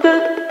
the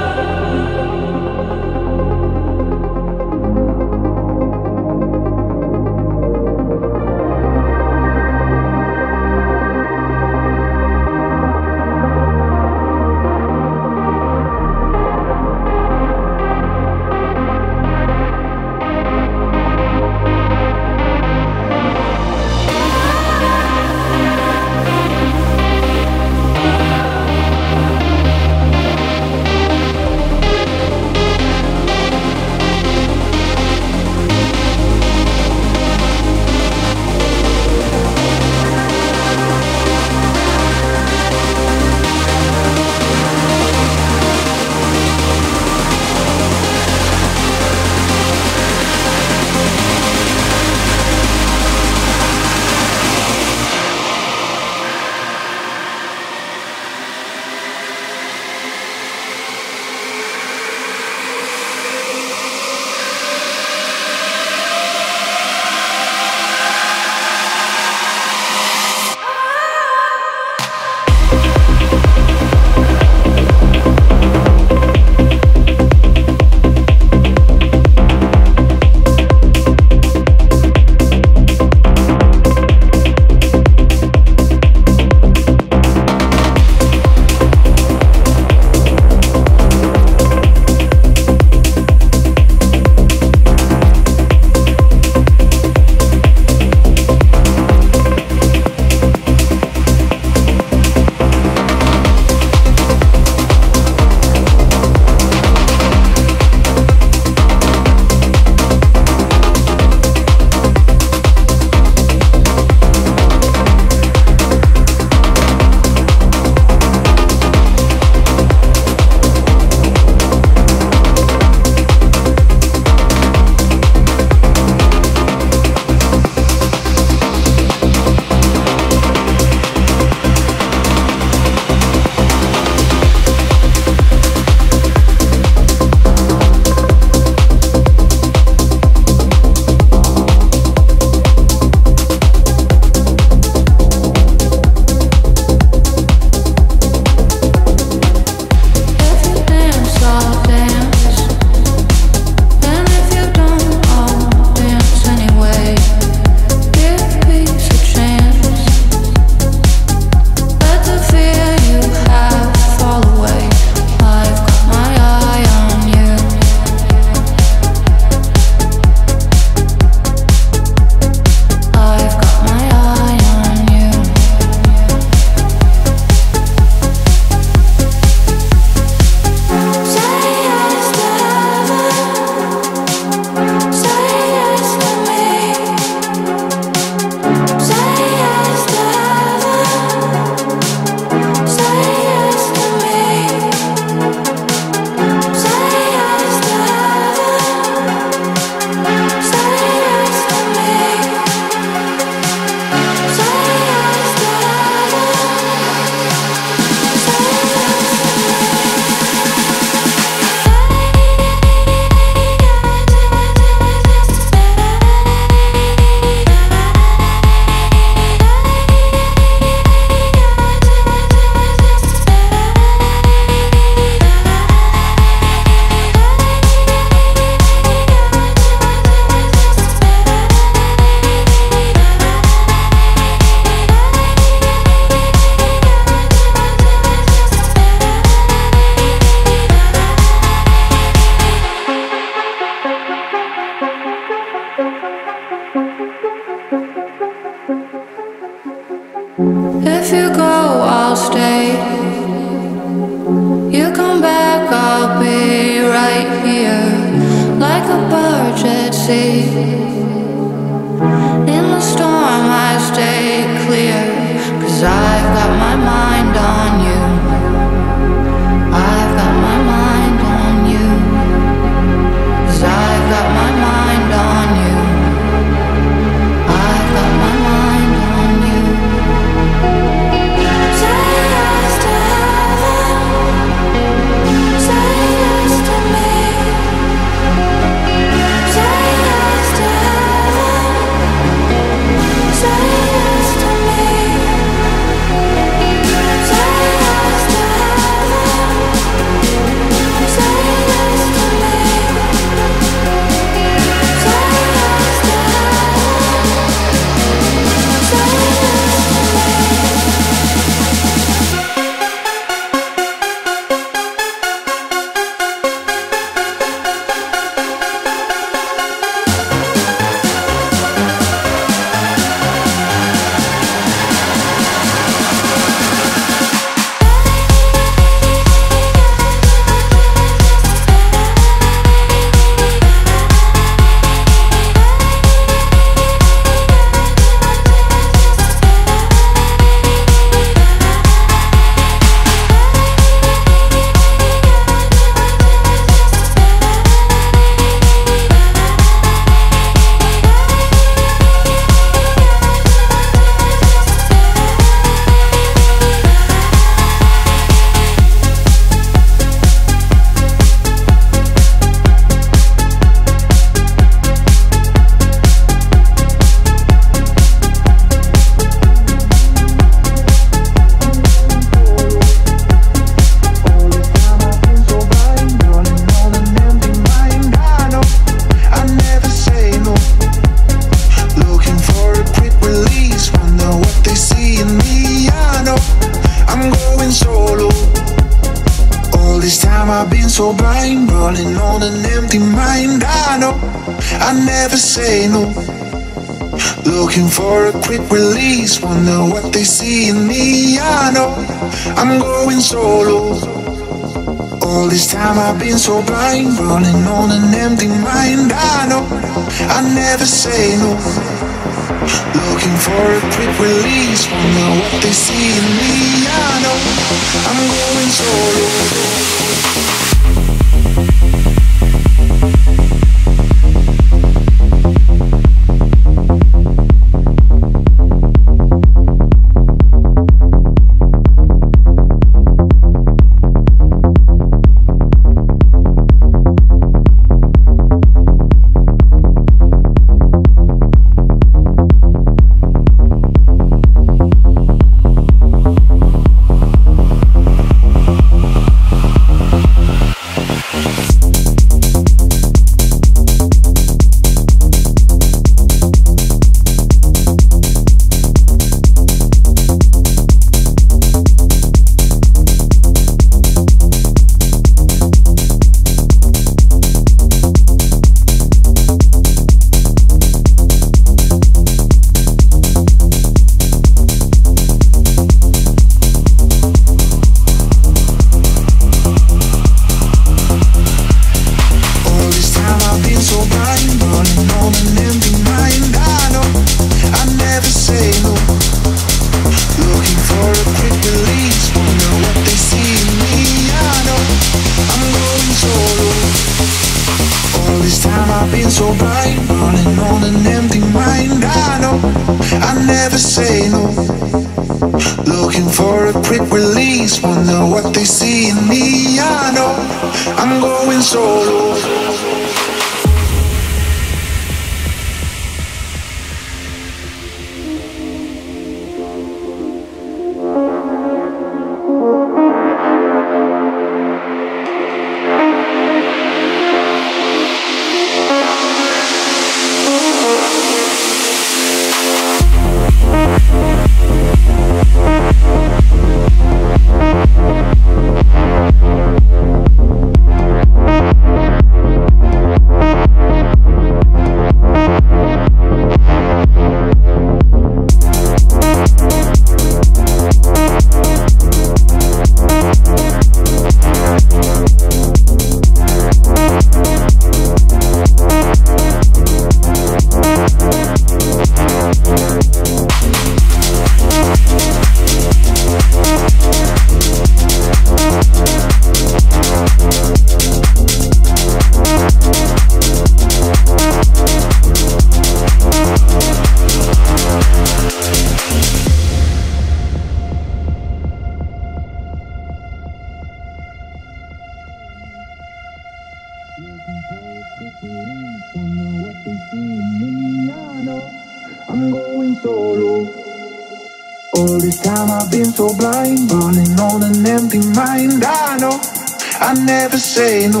I never say no.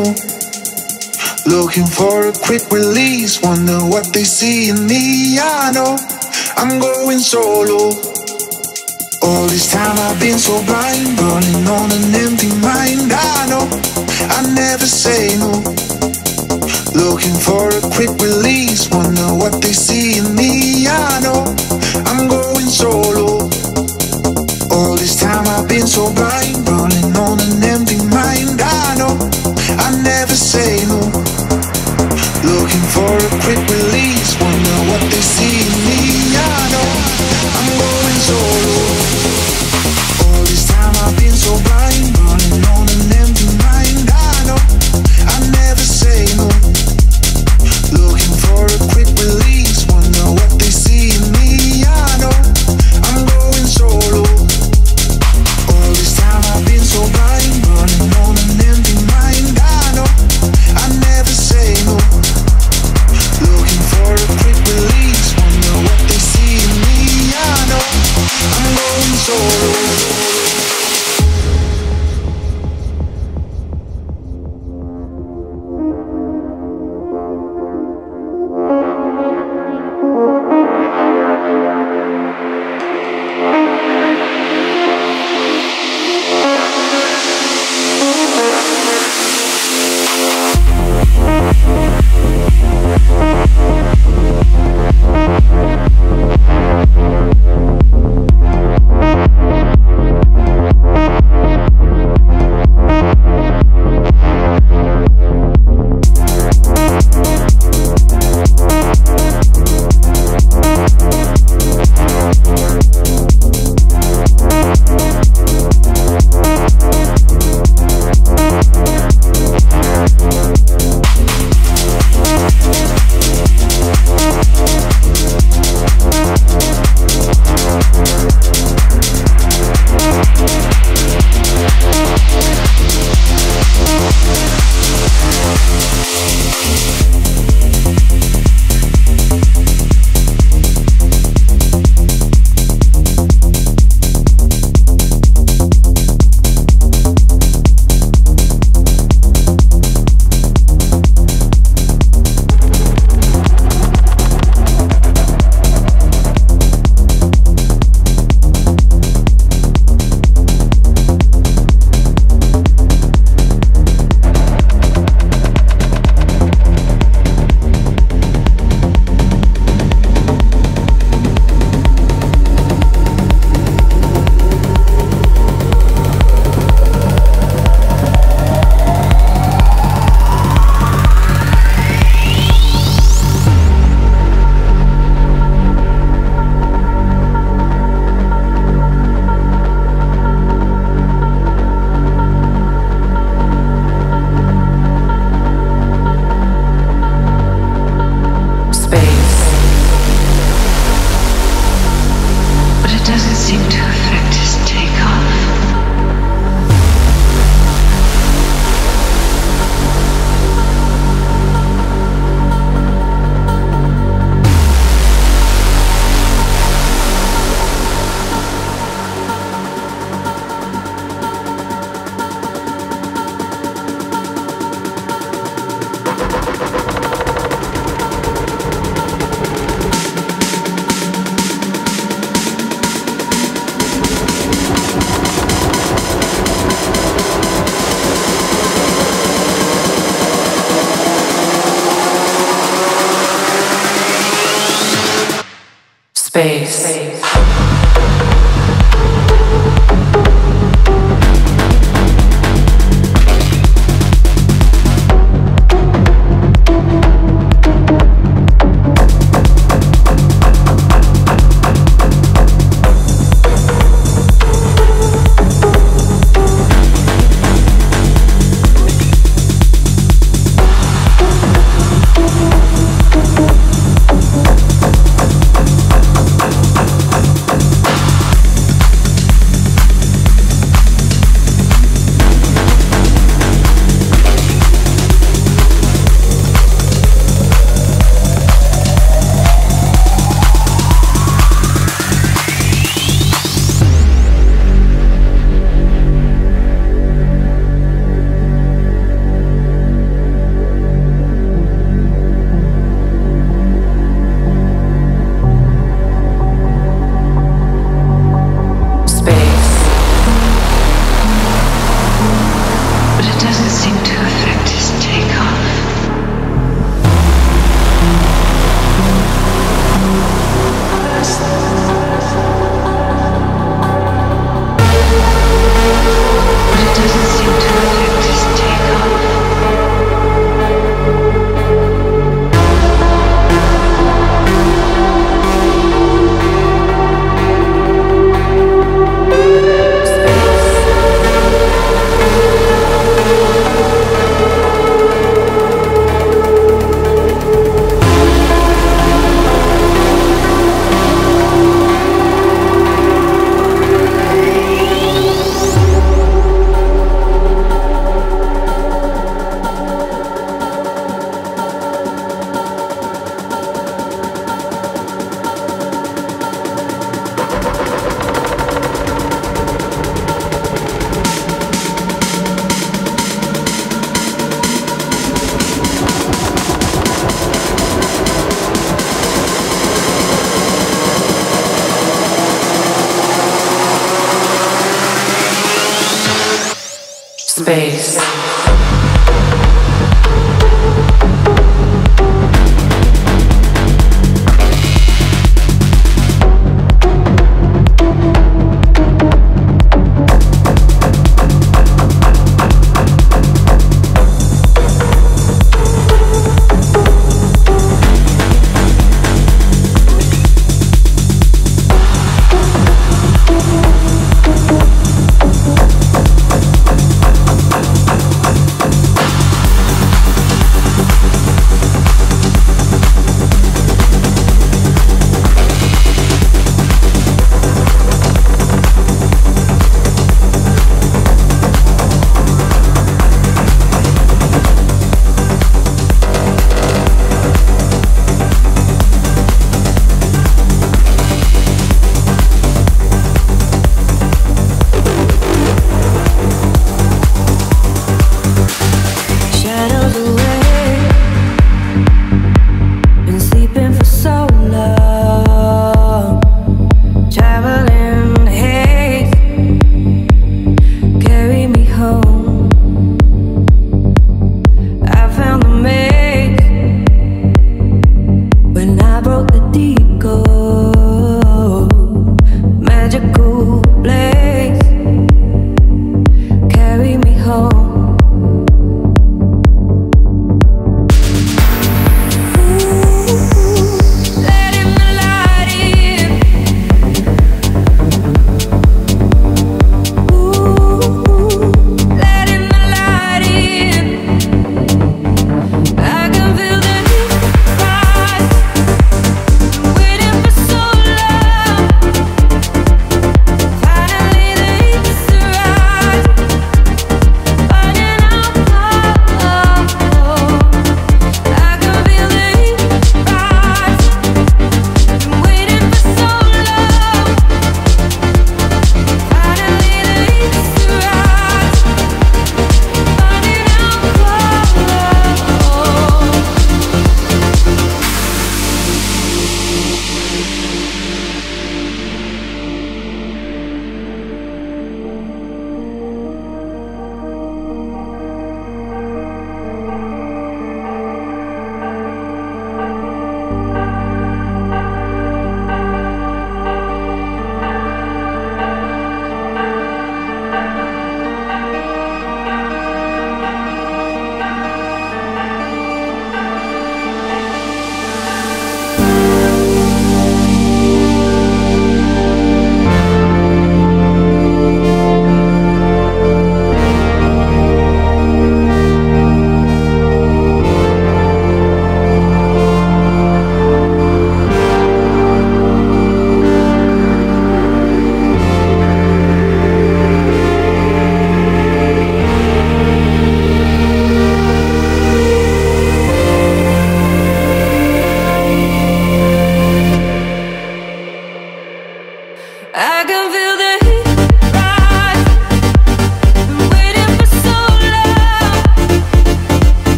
Looking for a quick release, wonder what they see in me. I know I'm going solo. All this time I've been so blind, running on an empty mind. I know I never say no. Looking for a quick release, wonder what they see in me. I know I'm going solo. All this time I've been so blind, running on an empty never say no. Looking for a quick release,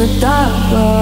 the dark. Cover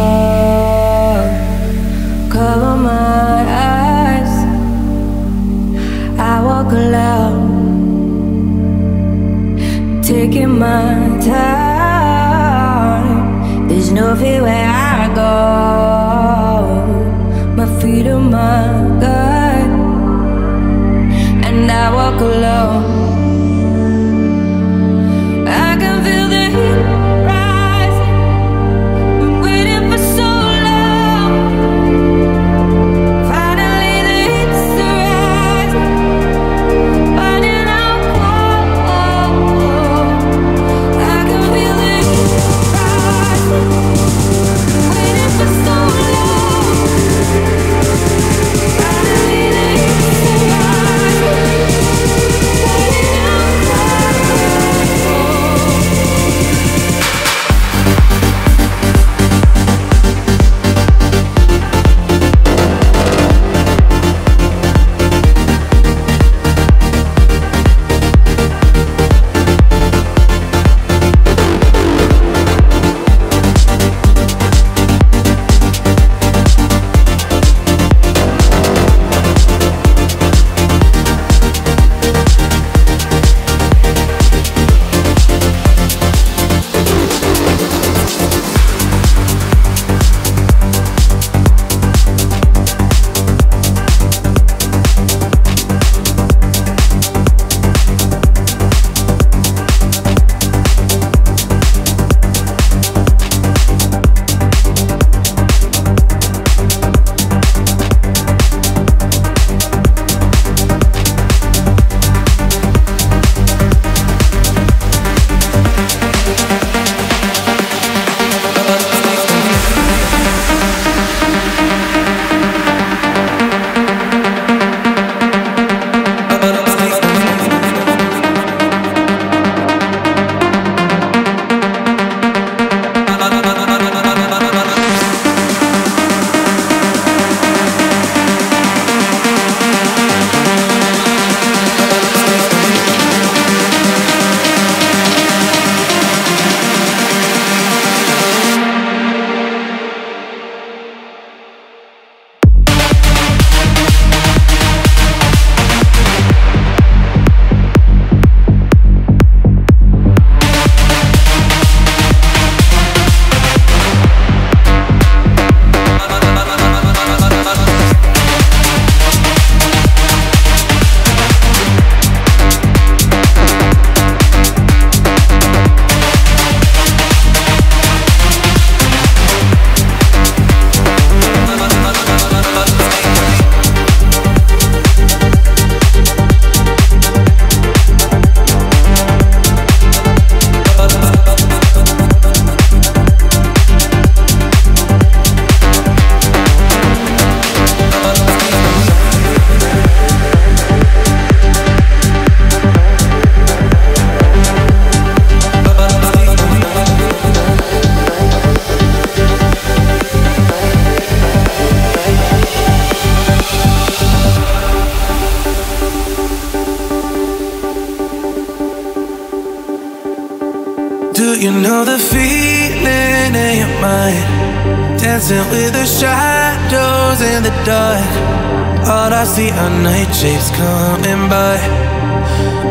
All I see are night shapes coming by.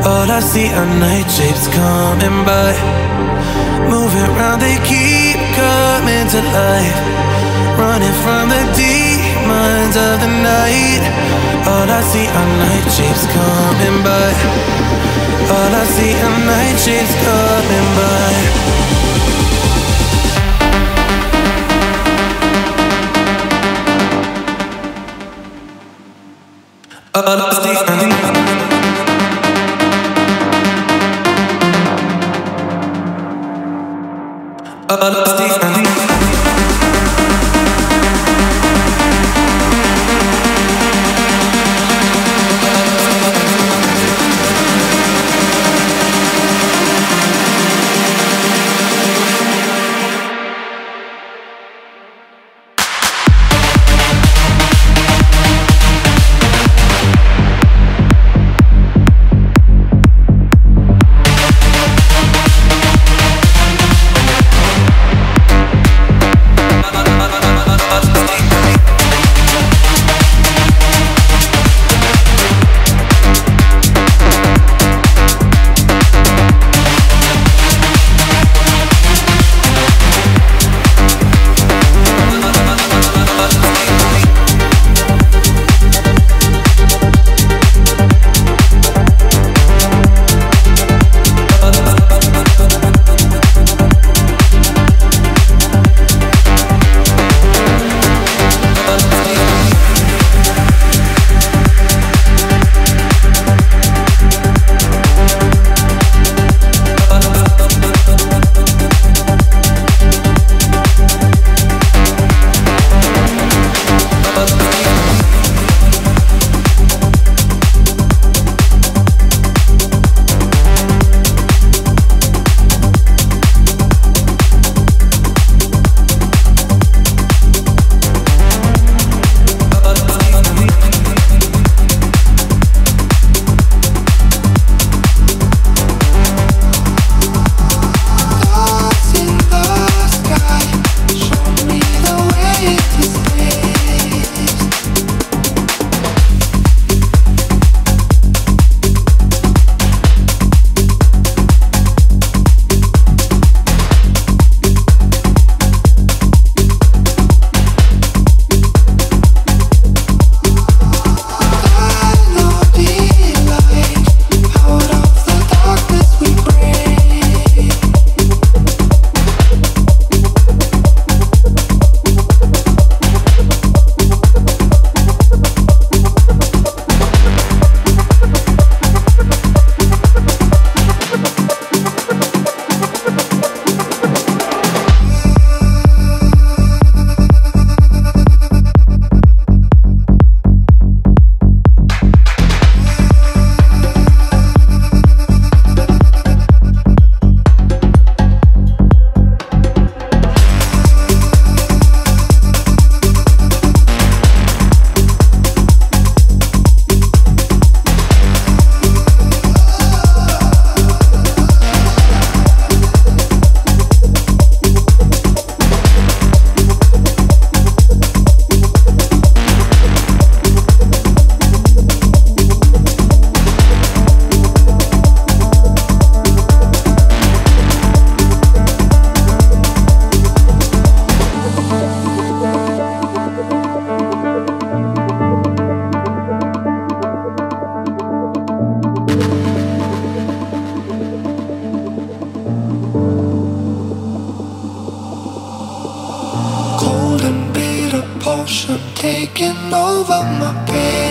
All I see are night shapes coming by. Moving round, they keep coming to life. Running from the demons of the night. All I see are night shapes coming by. All I see are night shapes coming by. Steve and taking over my pain.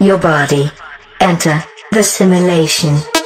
Your body. Enter the simulation.